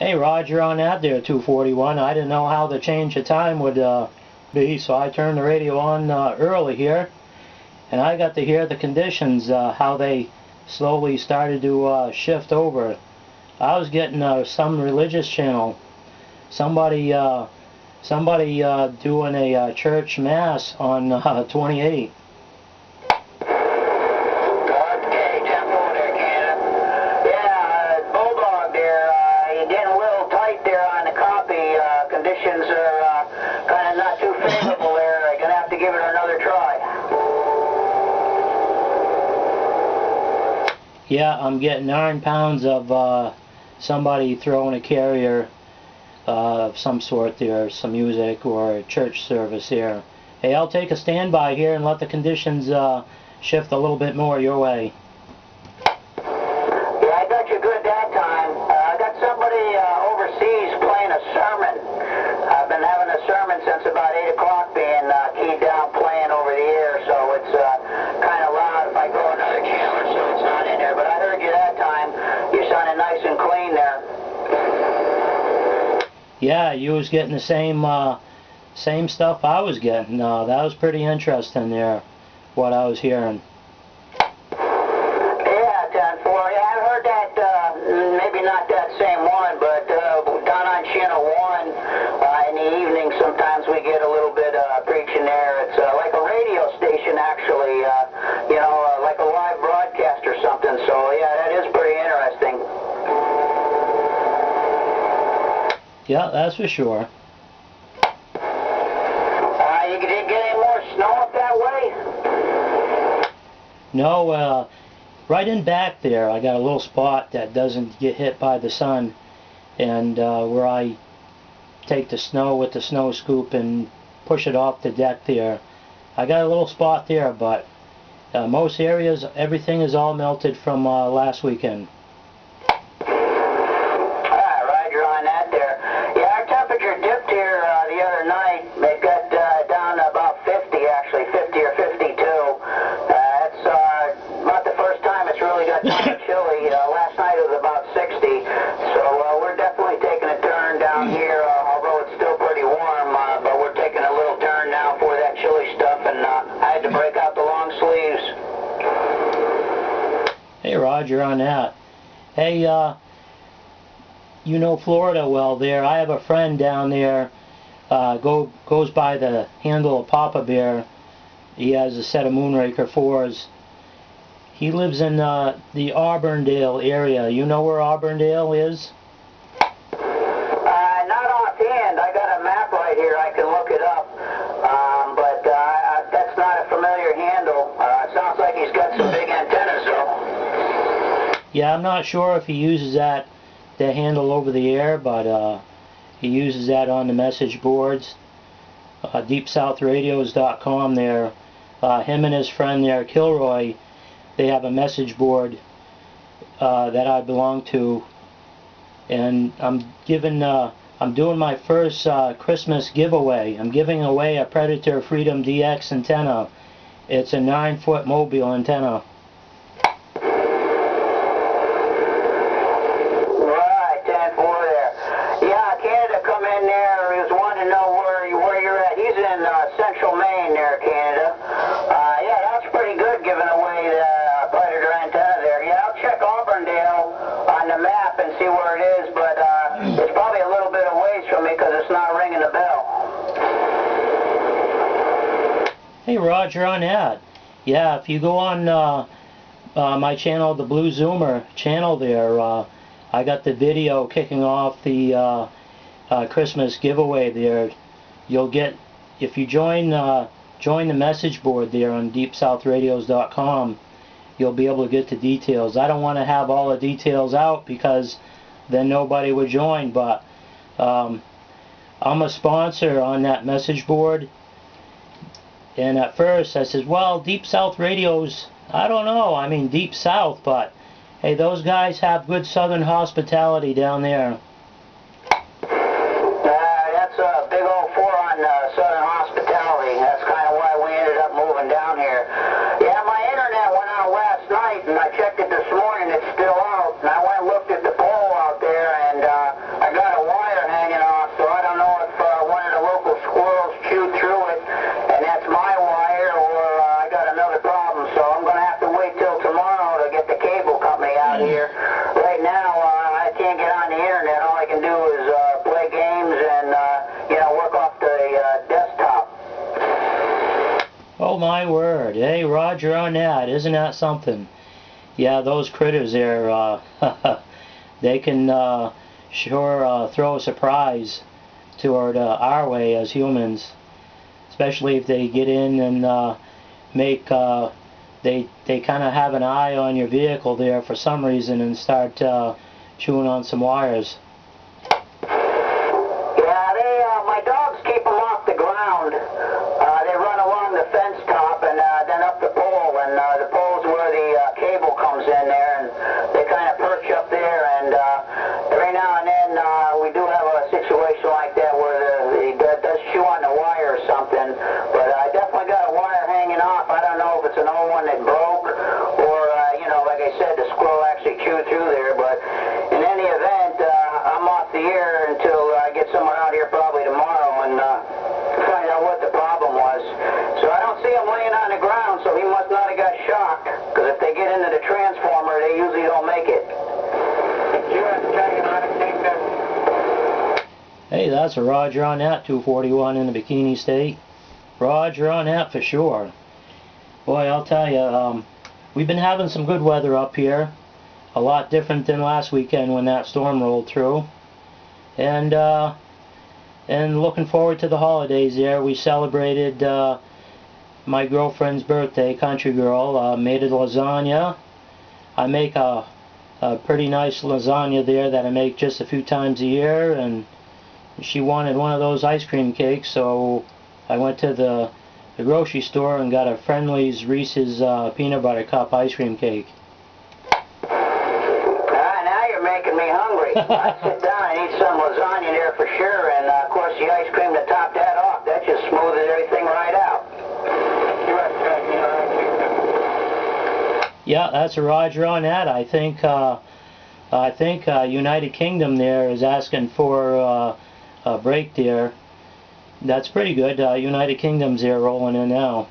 Hey, Roger, on that there, 241. I didn't know how the change of time would uh, be, so I turned the radio on uh, early here, and I got to hear the conditions, uh, how they slowly started to uh, shift over. I was getting uh, some religious channel, somebody, uh, somebody doing a church mass on 28. Yeah, I'm getting nine pounds of uh, somebody throwing a carrier uh, of some sort there, some music or a church service here. Hey, I'll take a standby here and let the conditions uh, shift a little bit more your way. Yeah, you was getting the same uh, same stuff I was getting. Uh, that was pretty interesting there, what I was hearing. Yeah, 10 4. I've heard that, uh, maybe not that same one, but uh, down on Channel 1 uh, in the evening, sometimes we get a little bit uh, preaching there. It's uh, like a radio station, actually, uh, you know, uh, like a live broadcast or something. So, yeah, that is pretty interesting. Yeah, that's for sure. Uh, you didn't get any more snow up that way? No, uh, right in back there, I got a little spot that doesn't get hit by the sun, and uh, where I take the snow with the snow scoop and push it off the deck there. I got a little spot there, but uh, most areas, everything is all melted from uh, last weekend. Roger, on that. Hey, uh, you know Florida well there. I have a friend down there, uh, go, goes by the handle of Papa Bear. He has a set of Moonraker 4s. He lives in uh, the Auburndale area. You know where Auburndale is? Yeah, I'm not sure if he uses that that handle over the air, but uh, he uses that on the message boards. Uh, DeepSouthRadios.com there. Uh, him and his friend there, Kilroy, they have a message board uh, that I belong to, and I'm giving. Uh, I'm doing my first uh, Christmas giveaway. I'm giving away a Predator Freedom DX antenna. It's a 9 foot mobile antenna. Hey Roger, on that. Yeah, if you go on uh, uh, my channel, the Blue Zoomer channel there, uh, I got the video kicking off the uh, uh, Christmas giveaway there. You'll get, if you join uh, join the message board there on DeepSouthRadios.com, you'll be able to get the details. I don't want to have all the details out because then nobody would join, but um, I'm a sponsor on that message board and at first I said, well, Deep South Radios, I don't know. I mean, Deep South, but hey, those guys have good Southern hospitality down there. Uh, that's a big old four on uh, Southern hospitality. That's kind of why we ended up moving down here. Yeah, my internet went out last night, and I checked it this morning. It's still out. And I went and looked at the pole out there, and uh, I my word. Hey, Roger on that. Isn't that something? Yeah, those critters there, uh, they can uh, sure uh, throw a surprise toward uh, our way as humans. Especially if they get in and uh, make, uh, they, they kind of have an eye on your vehicle there for some reason and start chewing on some wires. Yeah, they, uh, my dogs keep them off the ground. Uh, they run along the fence top and uh, then up the pole, and uh, the pole's where the uh, cable comes in there, and they kind of perch up there, and uh, every now and then uh, we do have a situation like that where the, the, the does chew on the wire or something, but I definitely got a wire hanging off. I don't know if it's an old one that broke, or, uh, you know, like I said, the squirrel actually chewed through there, but in any event, uh, I'm off the air until I get someone out here probably tomorrow and uh, find out what the problem was. So I don't see him laying on the ground, so he must not have got shocked, because if they get into the transformer, they usually don't make it. Hey, that's a Roger on that, 241 in the Bikini State. Roger on that for sure. Boy, I'll tell you, um, we've been having some good weather up here. A lot different than last weekend when that storm rolled through. And, uh, and looking forward to the holidays there. We celebrated, uh, my girlfriend's birthday, country girl, uh, made a lasagna. I make a, a pretty nice lasagna there that I make just a few times a year, and she wanted one of those ice cream cakes, so I went to the, the grocery store and got a Friendly's Reese's uh, peanut butter cup ice cream cake. Making me hungry. I'd sit down and eat some lasagna there for sure, and uh, of course the ice cream to top that off, that just smoothes everything right out. Yeah, that's a Roger on that. I think uh, I think uh, United Kingdom there is asking for uh, a break there. That's pretty good. Uh, United Kingdom's there rolling in now.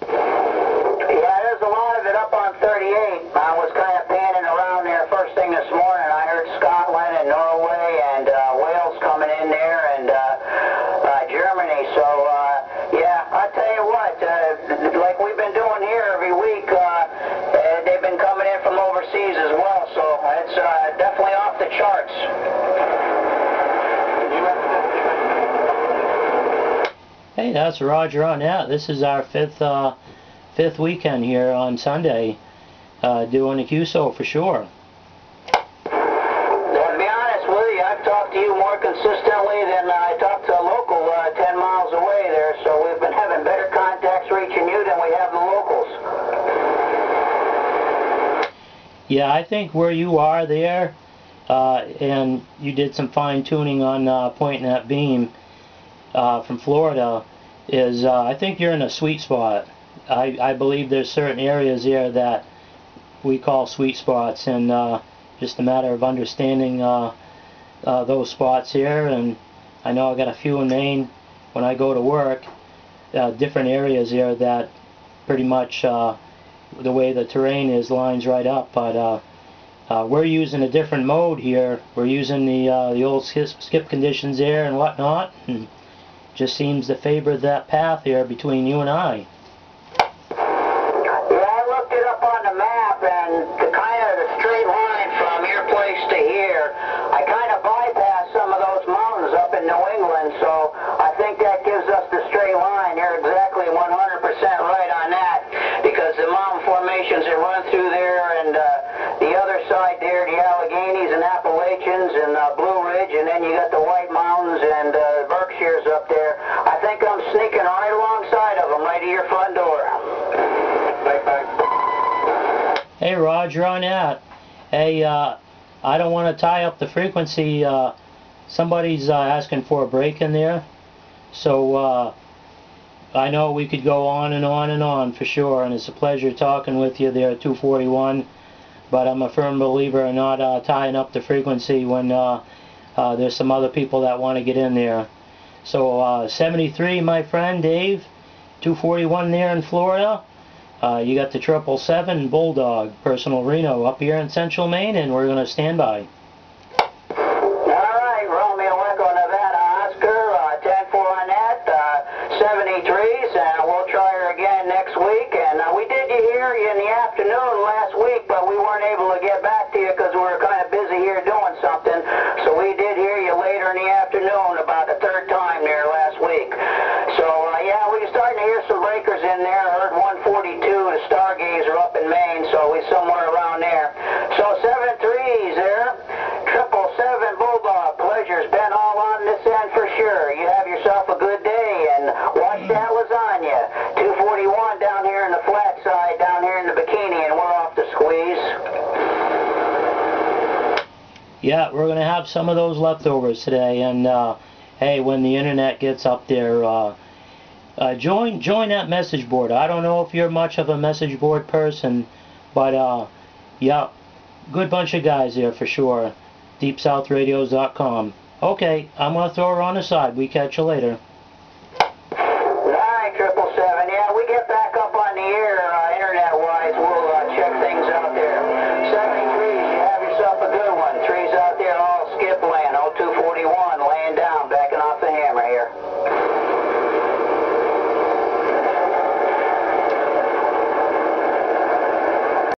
Yeah, there's a lot of it up on 38. I was kind of panning around there first thing this morning. I heard Scotland and Norway and uh, Wales coming in there and uh, uh, Germany. So, uh, yeah, I tell you what, uh, like we've been doing here every week, uh, uh, they've been coming in from overseas as well. So it's uh, definitely off the charts. Hey, that's Roger on that. This is our fifth uh, fifth weekend here on Sunday, uh, doing a QSO for sure. Well, to be honest with you, I've talked to you more consistently than I talked to a local uh, 10 miles away there, so we've been having better contacts reaching you than we have the locals. Yeah, I think where you are there, uh, and you did some fine tuning on uh, pointing that beam uh, from Florida, is uh, I think you're in a sweet spot. I, I believe there's certain areas here that we call sweet spots, and uh, just a matter of understanding uh, uh, those spots here. And I know I got a few in Maine when I go to work, uh, different areas here that pretty much the way the terrain is lines right up. But uh, we're using a different mode here. We're using the uh, the old skip, skip conditions there and whatnot. And just seems to favor that path here between you and I. Yeah, I looked it up on the map, and the kind of the straight line from your place to here, I kind of bypassed some of those mountains up in New England, so I think that gives us the straight line. You're exactly 100% right on that, because the mountain formations that run through there, and uh, the other side there, the Alleghenies and Appalachians and uh, Blue Ridge, and then you got the White Mountains and uh, Berkshires up there. I think I'm sneaking right alongside of them, right to your front door. Roger on that. Hey, uh, I don't want to tie up the frequency. Uh, somebody's uh, asking for a break in there. So, uh, I know we could go on and on and on for sure, and it's a pleasure talking with you there at 241. But I'm a firm believer in not uh, tying up the frequency when uh, there's some other people that want to get in there. So, uh, 73, my friend Dave, 241 there in Florida. Uh, you got the 777 Bulldog Personal Reno up here in Central Maine, and we're going to stand by. Uh, on that, uh, 73s, and we'll try her again next week. And we did hear you in the afternoon last week, but we weren't able to get back to we were kind of busy here doing something. So we did hear you later in the afternoon about the third time there last week. So, yeah, we're starting to hear some breakers in there. Gonna have some of those leftovers today, and uh, hey, when the internet gets up there, uh, uh, join join that message board. I don't know if you're much of a message board person, but uh, yeah, good bunch of guys there for sure. DeepSouthRadios.com. Okay, I'm gonna throw her on the side. We catch you later.